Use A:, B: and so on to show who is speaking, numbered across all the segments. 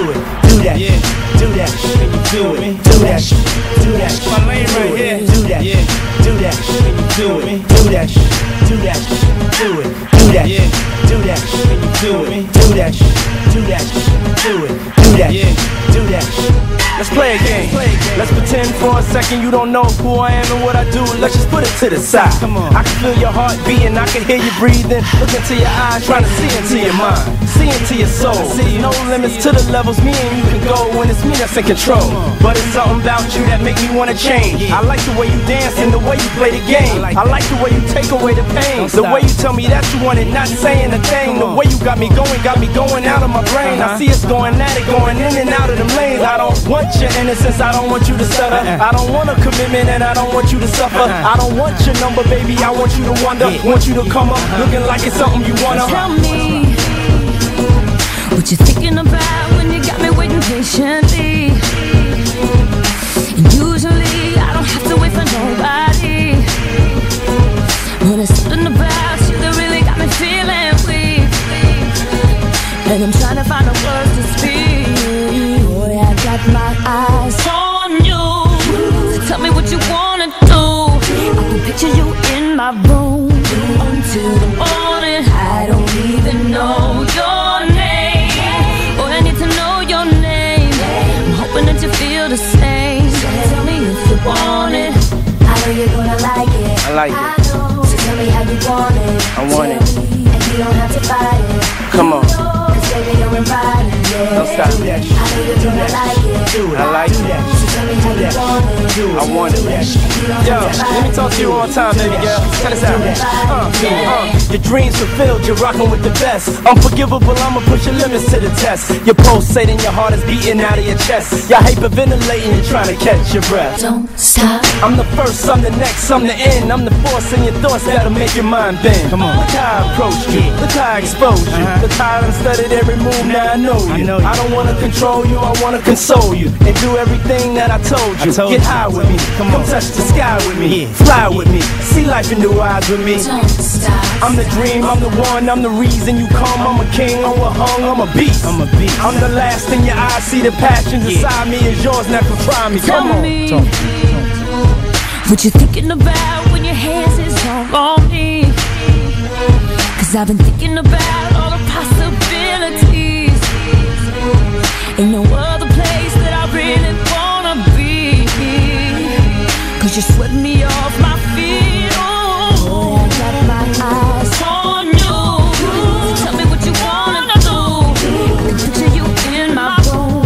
A: do it, do that, yeah. do that, do it, do that, do that, my lane right here, do that, yeah. do that, do it, do that, do that, do it, do that, yeah. do that, do it, do that, do that, do it that shit.
B: Let's play a game. Let's pretend for a second you don't know who I am and what I do. Let's just put it to the side.
A: Come on.
B: I can feel your heart beating, I can hear you breathing. Look into your eyes, trying to see into your mind, see into your soul. No limits to the levels me and you can go when it's me that's in control. But it's something about you that make me wanna change. I like the way you dance and the way you play the game. I like the way you take away the pain. The way you tell me that you want it, not saying a thing. The way you got me going, got me going out of my brain. I uh-huh. see us going at it, going in and out of them lanes. I don't want your innocence, I don't want you to stutter. Uh-uh. I don't want a commitment and I don't want you to suffer. Uh-uh. I don't want your number, baby, I want you to wonder. Want you to come up looking like it's something you wanna.
C: Tell me what you thinking about when you got me waiting patiently. And usually I don't have to wait for nobody. But there's something about you that really got me feeling weak. And I'm trying to find the words to speak. You in my room until the morning. I don't even know your name. Boy, I need to know your name. I'm hoping that you feel the same. Tell me if you want it. I know you're gonna like it.
B: I like it.
C: So tell me how you want it.
B: I want it.
C: And you don't have to fight it.
B: Come on.
C: Baby, you're invited, yeah.
B: Don't stop.
A: That
C: I know you're gonna like it.
B: I like it.
A: That
C: So
A: shit,
C: tell me
A: do
C: how you
A: that
C: want it.
A: shit, do it.
B: I want it.
A: Do that shit.
B: Yo, let me talk to you one time, baby girl. Check this out. Uh, uh, your dreams fulfilled, you're rocking with the best. Unforgivable, I'ma push your limits to the test. You're pulsating, your heart is beating out of your chest. You're hyperventilating, you're trying to catch your breath.
C: Don't stop.
B: I'm the first, I'm the next, I'm the end. I'm the force in your thoughts that'll make your mind bend.
A: Come on.
B: Look how I approached you. Look how I exposed you.
A: Uh-huh.
B: Look how I done studied every move, now I know you.
A: I know you.
B: I don't wanna control you, I wanna console you. And do everything that I told you.
A: I told
B: Get
A: you.
B: high with me.
A: Come on.
B: touch the sky with me.
A: Yeah.
B: Fly with me. See life in new eyes with me.
C: Don't stop.
B: I'm the dream, I'm the one, I'm the reason you come. I'm a king, I'm a hung, I'm a beast.
A: I'm a beast.
B: I'm the last in your eyes, see the passion
A: Yeah.
B: inside me is yours, now come try me.
C: Tell
B: Come on.
C: me
A: Talk.
C: what you thinking about when your hands is all on me. Cause I've been thinking about Cause you swept me off my feet. Oh, I got my eyes on you. Tell me what you wanna do. I can picture you in my room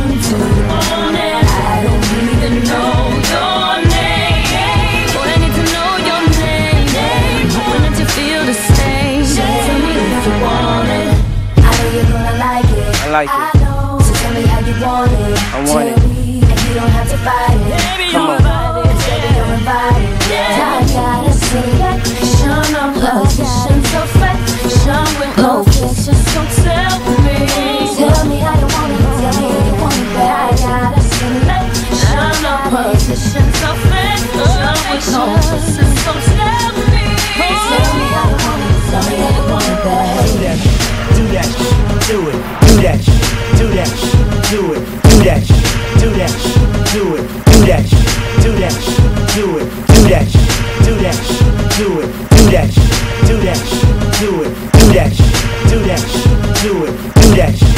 C: until the morning. I don't even know your name. Boy, I need to know your name. Hoping that you feel the same. Tell me if you want it. I know you're gonna like it.
B: I like it.
C: I know. So tell me how you want it.
B: I want it.
C: and you don't have to fight it. Baby,
B: Come on.
C: I got a selection of positions of fashion with no fiction. So tell me, tell me how you want it. Tell how you want it. I got a selection of positions of fashion with no fiction. So tell me, tell me how you want it. Tell how you want it, babe.
A: Do that do that do it. Do that do that do it. Do that do that do it. Do that that, do that, do it, do that.